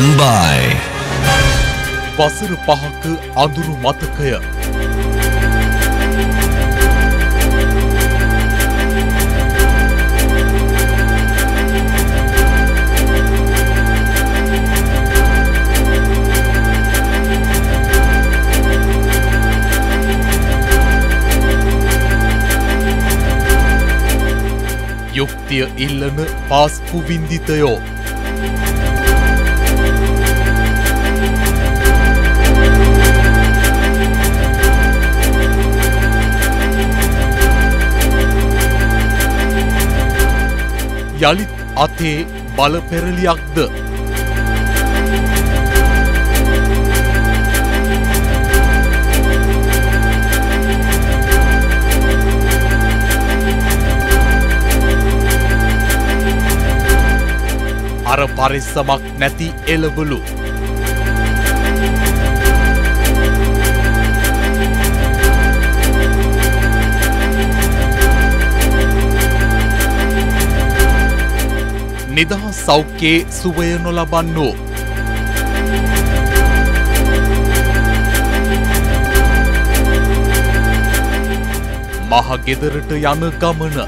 Stand by. වසර පහක අඳුරු මතකය යුක්තිය ඉල්ලන පාස්පු වින්දිතයෝ යළිත් අතේ බලපෙරලියක්ද අර පරිස්සමක් නැති එළවලු. නිදහස් සෞඛ්‍යයේ සුවය නොලබන්නෝ මහගෙදරට යන ගමන.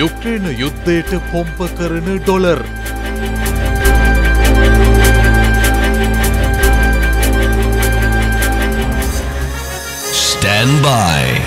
යුක්්‍රේන යුද්ධයට පොම්ප කරන ඩොලර්. stand by.